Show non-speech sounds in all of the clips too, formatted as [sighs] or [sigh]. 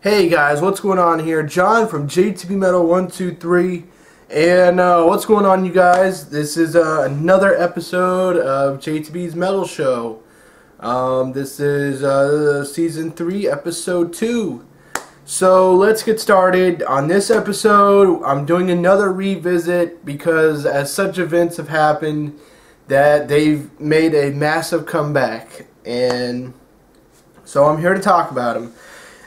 Hey guys, what's going on here? John from JTB Metal 123 and uh, what's going on you guys? This is uh, another episode of JTB's Metal Show. Um, this is uh, season 3 episode 2. So let's get started. On this episode I'm doing another revisit because as such events have happened that they've made a massive comeback and so I'm here to talk about them.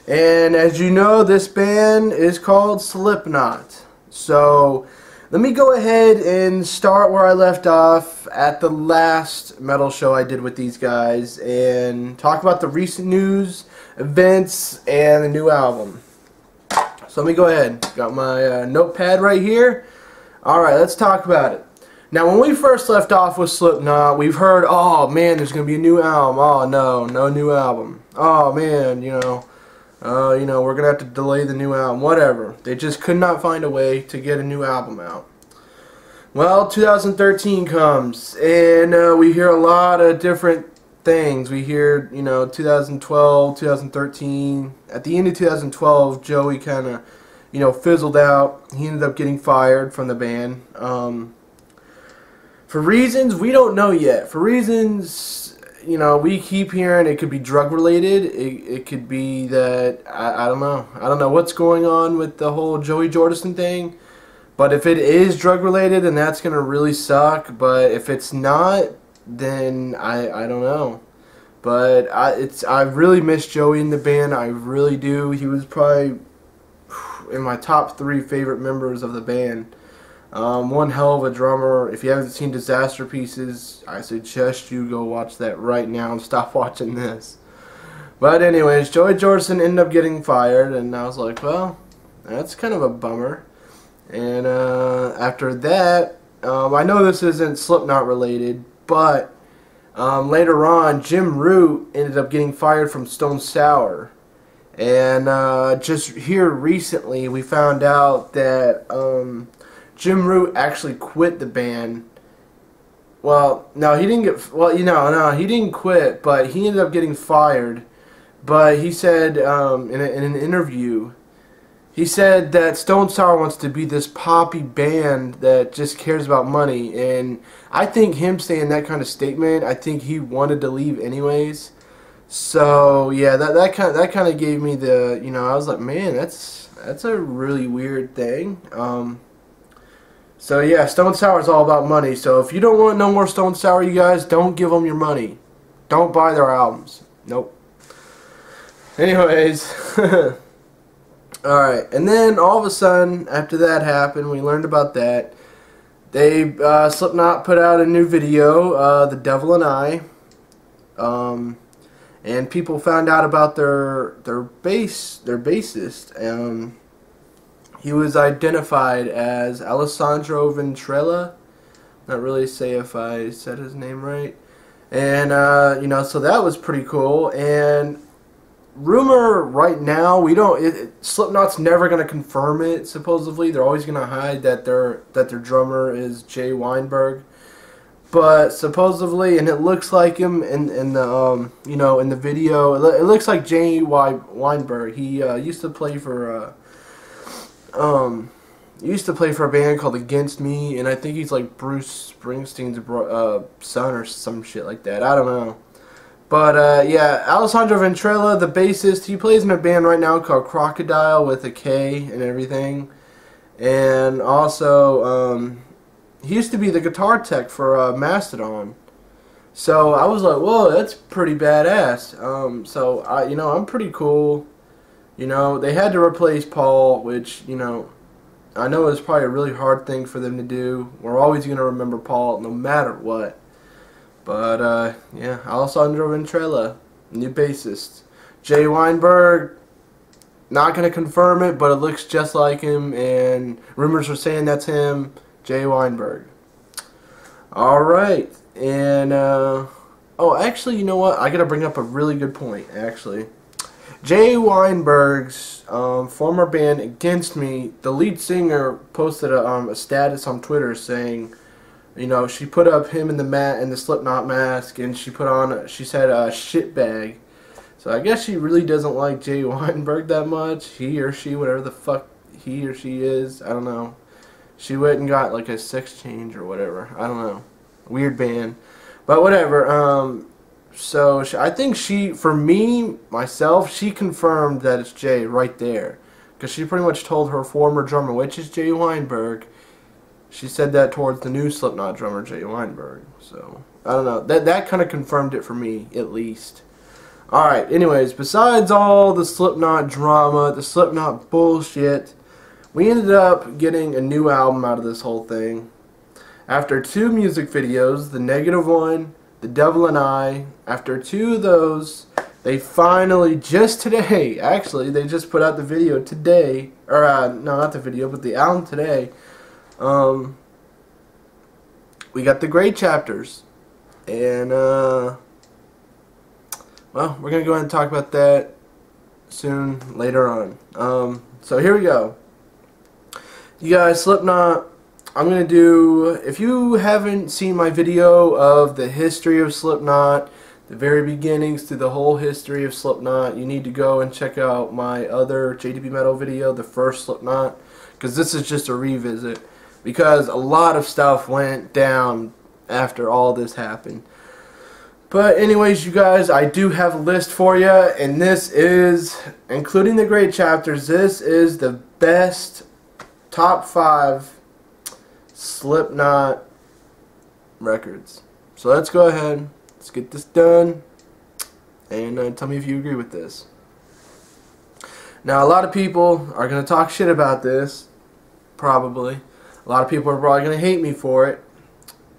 And as you know, this band is called Slipknot. So let me go ahead and start where I left off at the last metal show I did with these guys and talk about the recent news, events, and the new album. So let me go ahead. Got my uh, notepad right here. Alright, let's talk about it. Now, when we first left off with Slipknot, we've heard, oh man, there's going to be a new album. Oh no, no new album. Oh man, you know, uh, you know, we're going to have to delay the new album, whatever. They just could not find a way to get a new album out. Well, 2013 comes, and uh, we hear a lot of different things. We hear, you know, 2012, 2013. At the end of 2012, Joey kind of, you know, fizzled out. He ended up getting fired from the band. Um, for reasons we don't know yet. For reasons you know, we keep hearing it could be drug related. It, it could be that I, I don't know. I don't know what's going on with the whole Joey Jordison thing. But if it is drug related, then that's gonna really suck. But if it's not, then I I don't know. But I it's I really miss Joey in the band. I really do. He was probably in my top three favorite members of the band. Um, one hell of a drummer. If you haven't seen Disasterpieces, I suggest you go watch that right now and stop [laughs] watching this. But anyways, Joey Jordison ended up getting fired, and I was like, well, that's kind of a bummer. And uh, after that, um, I know this isn't Slipknot related, but um, later on, Jim Root ended up getting fired from Stone Sour. And uh, just here recently, we found out that um, Jim Root actually quit the band. Well, no, he didn't get. Well, you know, no, he didn't quit, but he ended up getting fired. But he said um, in, a, in an interview, he said that Stone Sour wants to be this poppy band that just cares about money, and I think him saying that kind of statement, I think he wanted to leave anyways. So yeah, that that kind of, that kind of gave me the you know I was like, man, that's that's a really weird thing. Um, so yeah, Stone Sour is all about money. So if you don't want no more Stone Sour, you guys, don't give them your money. Don't buy their albums. Nope. Anyways, [laughs] alright. And then all of a sudden, after that happened, we learned about that. They, uh, Slipknot put out a new video, uh, The Devil and I. Um, and people found out about their, their bass, their bassist. Um, he was identified as Alessandro Ventrella. Not really say if I said his name right. And, uh, you know, so that was pretty cool. And rumor right now, we don't, it, it, Slipknot's never going to confirm it, supposedly. They're always going to hide that their, that their drummer is Jay Weinberg. But supposedly, and it looks like him in, in the, um, you know, in the video, it, it looks like Jay Weinberg. He uh, used to play for, uh, um, he used to play for a band called Against Me, and I think he's like Bruce Springsteen's uh, son or some shit like that. I don't know. But uh, yeah, Alessandro Ventrella, the bassist, he plays in a band right now called Krokodil with a K and everything. And also, um, he used to be the guitar tech for uh, Mastodon. So I was like, whoa, that's pretty badass. Um, so I, you know, I'm pretty cool. You know, they had to replace Paul, which, you know, I know it's probably a really hard thing for them to do. We're always going to remember Paul no matter what. But, uh, yeah, Alessandro Ventrella, new bassist. Jay Weinberg, not going to confirm it, but it looks just like him, and rumors are saying that's him, Jay Weinberg. Alright, and, uh, oh, actually, you know what? I got to bring up a really good point, actually. Jay Weinberg's um, former band Against Me, the lead singer posted a, um, a, status on Twitter saying, you know, she put up him in the mat in the Slipknot mask, and she put on, she said, a shit bag. So I guess she really doesn't like Jay [laughs] Weinberg that much. He or she, whatever the fuck he or she is, I don't know. She went and got like a sex change or whatever. I don't know. Weird band. But whatever. Um, so she, I think she, for me, myself, she confirmed that it's Jay right there. Because she pretty much told her former drummer, which is Jay Weinberg, she said that towards the new Slipknot drummer, Jay Weinberg. So, I don't know. That, that kind of confirmed it for me, at least. Alright, anyways, besides all the Slipknot drama, the Slipknot bullshit, we ended up getting a new album out of this whole thing. After two music videos, the negative one, The Devil and I, after two of those, they finally, just today, [laughs] actually, they just put out the video today, or, uh, no, not the video, but the album today. Um, we got the Gray Chapters. And, uh, well, we're going to go ahead and talk about that soon, later on. Um, so here we go. You guys, Slipknot, I'm going to do, if you haven't seen my video of the history of Slipknot, the very beginnings to the whole history of Slipknot, you need to go and check out my other JTB Metal video, the first Slipknot, because this is just a revisit, because a lot of stuff went down after all this happened. But anyways, you guys, I do have a list for you, and this is, including the Gray Chapters, this is the best top five Slipknot records. So let's go ahead. Let's get this done. And uh, tell me if you agree with this. Now, a lot of people are going to talk shit about this. Probably. A lot of people are probably going to hate me for it.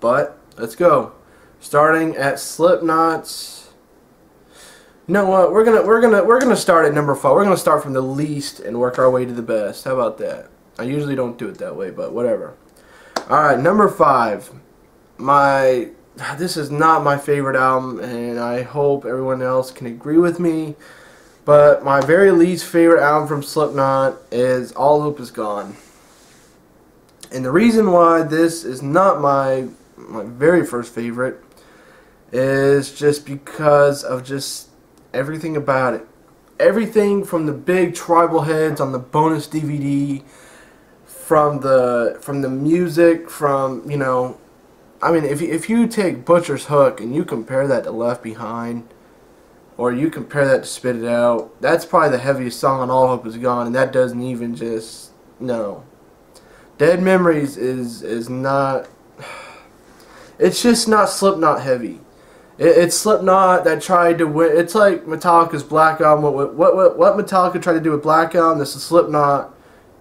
But, let's go. Starting at Slipknot's... You know what? We're gonna we're gonna we're gonna start at number five. We're gonna start from the least and work our way to the best. How about that? I usually don't do it that way, but whatever. Alright, number five. My this is not my favorite album, and I hope everyone else can agree with me. But my very least favorite album from Slipknot is All Hope Is Gone. And the reason why this is not my my very first favorite is just because of just everything about it. Everything from the big tribal heads on the bonus DVD, from the from the music, from you know I mean, if you, if you take Butcher's Hook and you compare that to Left Behind, or you compare that to Spit It Out, that's probably the heaviest song on All Hope Is Gone, and that doesn't even just no. Dead Memories is is not. [sighs] It's just not Slipknot heavy. It, it's Slipknot that tried to win. It's like Metallica's Black Album. What what what what Metallica tried to do with Black Album, this is Slipknot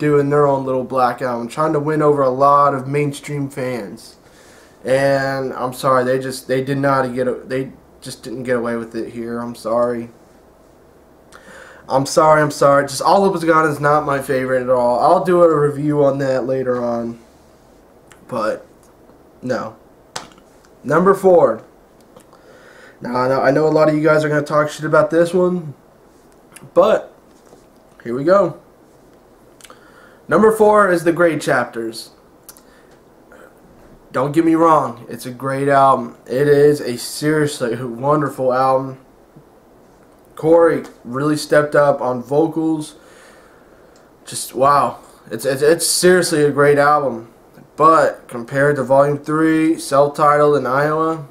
doing their own little Black Album, trying to win over a lot of mainstream fans and I'm sorry they just they did not get they just didn't get away with it here. I'm sorry. I'm sorry. I'm sorry. Just All Hope Is Gone is not my favorite at all. I'll do a review on that later on. But no. Number four. Now I know, I know a lot of you guys are going to talk shit about this one, but here we go. Number four is the Gray Chapters. Don't get me wrong, it's a great album. It is a seriously wonderful album. Corey really stepped up on vocals. Just wow, it's it's, it's seriously a great album. But compared to Volume Three, self-titled in Iowa,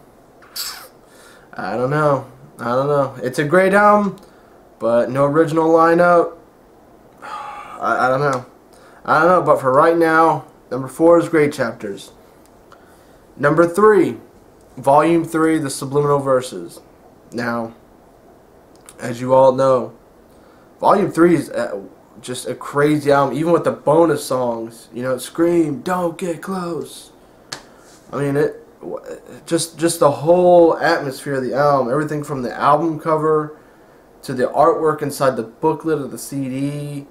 I don't know. I don't know. It's a great album, but no original lineup. [sighs] I, I don't know. I don't know. But for right now, number four is Gray Chapters. Number three, Volume 3, The Subliminal Verses. Now, as you all know, Volume 3 is uh, just a crazy album, even with the bonus songs. You know, Scream, Don't Get Close. I mean, it just just the whole atmosphere of the album, everything from the album cover to the artwork inside the booklet of the CD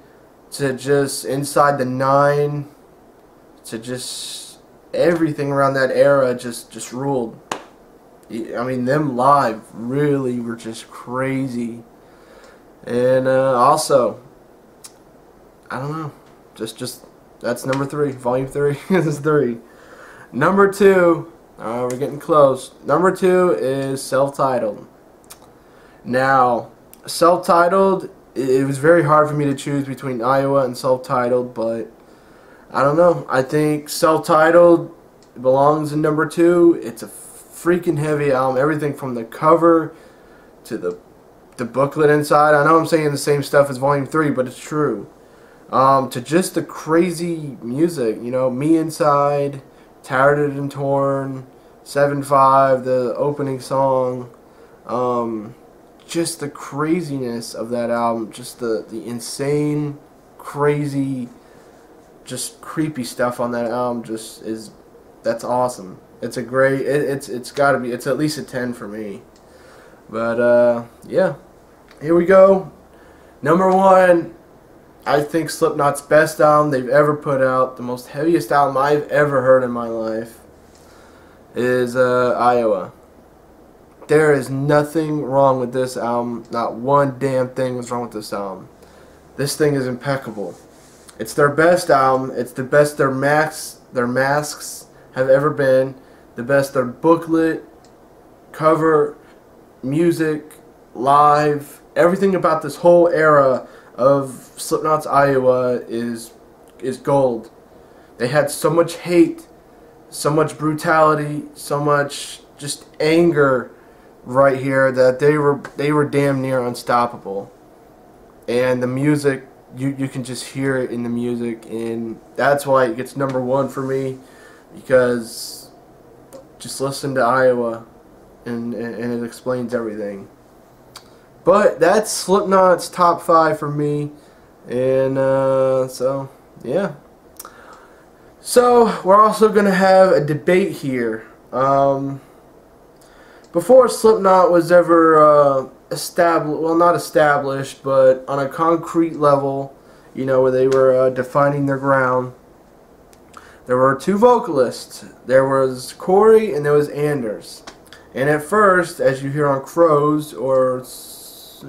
to just inside the nine to just everything around that era just just ruled. I mean, them live really were just crazy. And uh, also, I don't know, just just that's number three, volume three [laughs] is three. Number two, uh, we're getting close. Number two is self-titled. Now, self-titled, it, was very hard for me to choose between Iowa and self-titled, but I don't know. I think self-titled belongs in number two. It's a freaking heavy album. Everything from the cover to the the booklet inside. I know I'm saying the same stuff as Volume Three, but it's true. Um, to just the crazy music, you know, Me Inside, Tattered and Torn, Seven Five, the opening song. Um, just the craziness of that album, just the the insane, crazy, just creepy stuff on that album, just is that's awesome. It's a great. It, it's it's got to be. It's at least a ten for me. But uh, yeah, here we go. Number one, I think Slipknot's best album they've ever put out, the most heaviest album I've ever heard in my life, is uh, Iowa. There is nothing wrong with this album. Not one damn thing is wrong with this album. This thing is impeccable. It's their best album. It's the best their masks, their masks have ever been. The best their booklet, cover, music, live, everything about this whole era of Slipknot's Iowa is is gold. They had so much hate, so much brutality, so much just anger right here that they were they were damn near unstoppable. And the music you you can just hear it in the music and that's why it gets number 1 for me because just listen to Iowa and and it explains everything. But that's Slipknot's top 5 for me and uh, so yeah. So we're also to have a debate here. Um, before Slipknot was ever uh, established, well, not established, but on a concrete level, you know, where they were uh, defining their ground, there were two vocalists. There was Corey and there was Anders. And at first, as you hear on Crowz, or,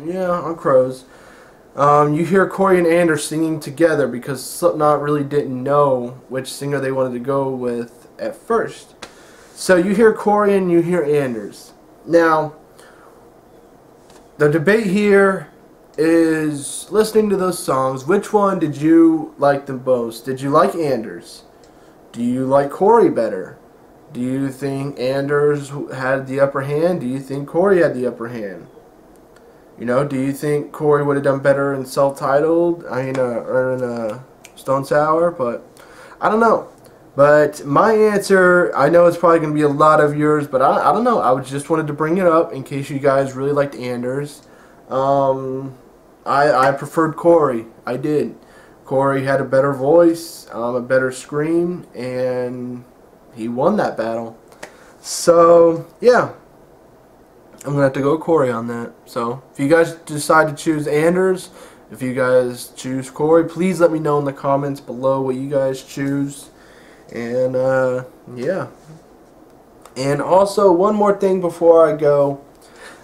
yeah, on Crowz, um, you hear Corey and Anders singing together because Slipknot really didn't know which singer they wanted to go with at first. So you hear Corey and you hear Anders. Now, the debate here is listening to those songs. Which one did you like the most? Did you like Anders? Do you like Corey better? Do you think Anders had the upper hand? Do you think Corey had the upper hand? You know, do you think Corey would have done better in self-titled? I mean, uh, or in uh, Stone Sour? But I don't know. But my answer, I know it's probably going to be a lot of yours, but I, I don't know. I just wanted to bring it up in case you guys really liked Anders. Um, I, I preferred Corey. I did. Corey had a better voice, um, a better scream, and he won that battle. So, yeah. I'm going to have to go Corey on that. So, if you guys decide to choose Anders, if you guys choose Corey, please let me know in the comments below what you guys choose. And uh, yeah. And also, one more thing before I go.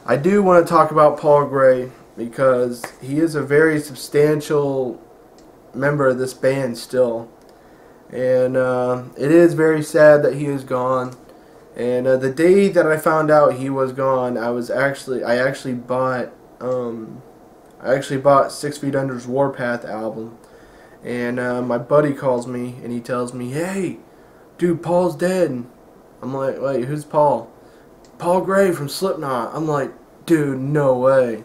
I do want to talk about Paul Gray because he is a very substantial member of this band still. And uh, it is very sad that he is gone. And uh, the day that I found out he was gone, I was actually I actually bought um, I actually bought Six Feet Under's Warpath album and uh, my buddy calls me and he tells me, "Hey, dude, Paul's dead." I'm like, "Wait, who's Paul?" Paul Gray from Slipknot. I'm like, "Dude, no way."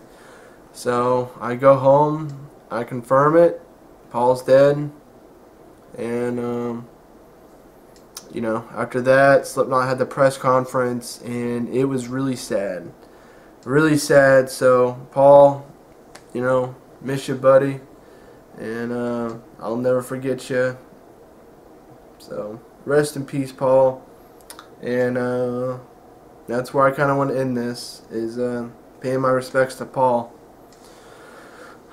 So I go home, I confirm it. Paul's dead, and um, you know, after that, Slipknot had the press conference, and it was really sad, really sad. So Paul, you know, miss you, buddy and uh, I'll never forget you. So rest in peace, Paul. And uh, that's where I kind of want to end this is uh, paying my respects to Paul.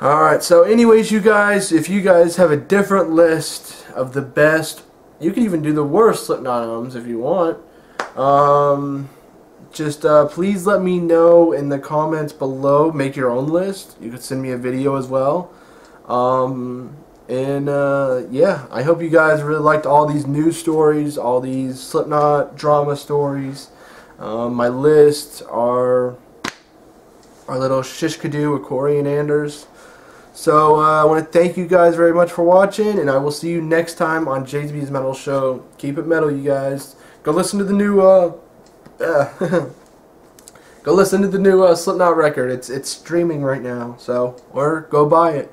Alright, so anyways, you guys, if you guys have a different list of the best, you can even do the worst Slipknot albums if you want. Um, just uh, please let me know in the comments below. Make your own list. You can send me a video as well. Um, and uh, yeah, I hope you guys really liked all these news stories, all these Slipknot drama stories. Um, my lists are our little shishkadoo with Corey and Anders. So uh, I want to thank you guys very much for watching, and I will see you next time on JTB's Metal Show. Keep it metal, you guys. Go listen to the new. Uh, uh, [laughs] go listen to the new uh, Slipknot record. It's it's streaming right now. So or go buy it.